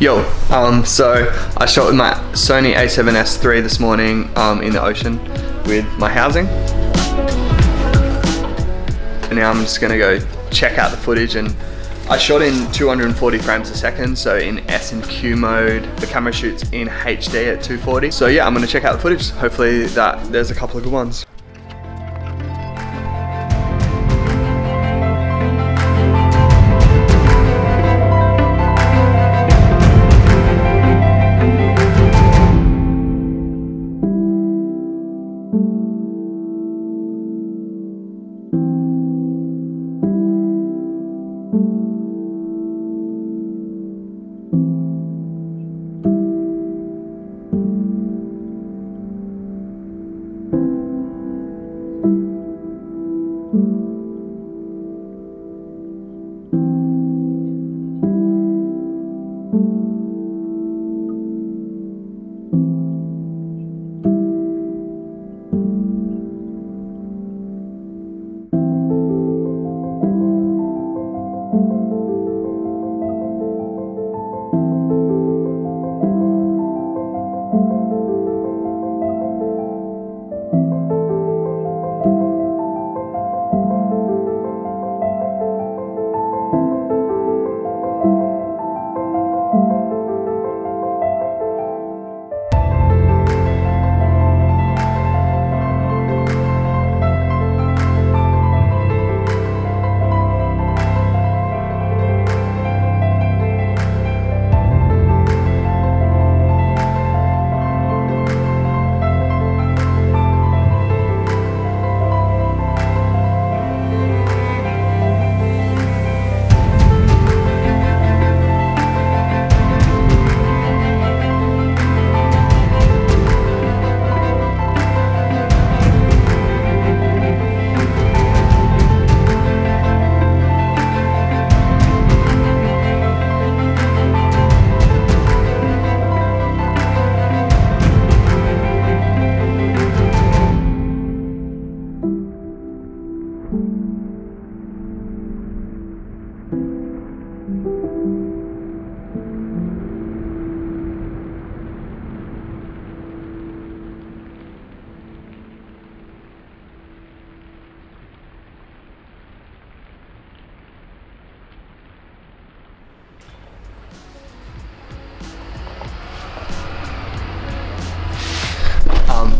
Yo, um, so I shot with my Sony a7S III this morning um, in the ocean with my housing. And now I'm just gonna go check out the footage and I shot in 240 frames a second, so in S and Q mode. The camera shoots in HD at 240. So yeah, I'm gonna check out the footage. Hopefully that there's a couple of good ones. Um,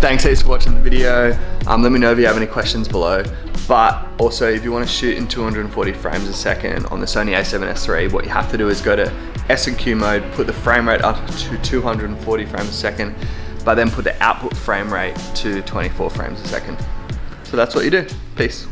thanks heaps for watching the video. Um, let me know if you have any questions below. But also if you want to shoot in 240 frames a second on the Sony a7S III, what you have to do is go to S&Q mode, put the frame rate up to 240 frames a second, but then put the output frame rate to 24 frames a second. So that's what you do. Peace.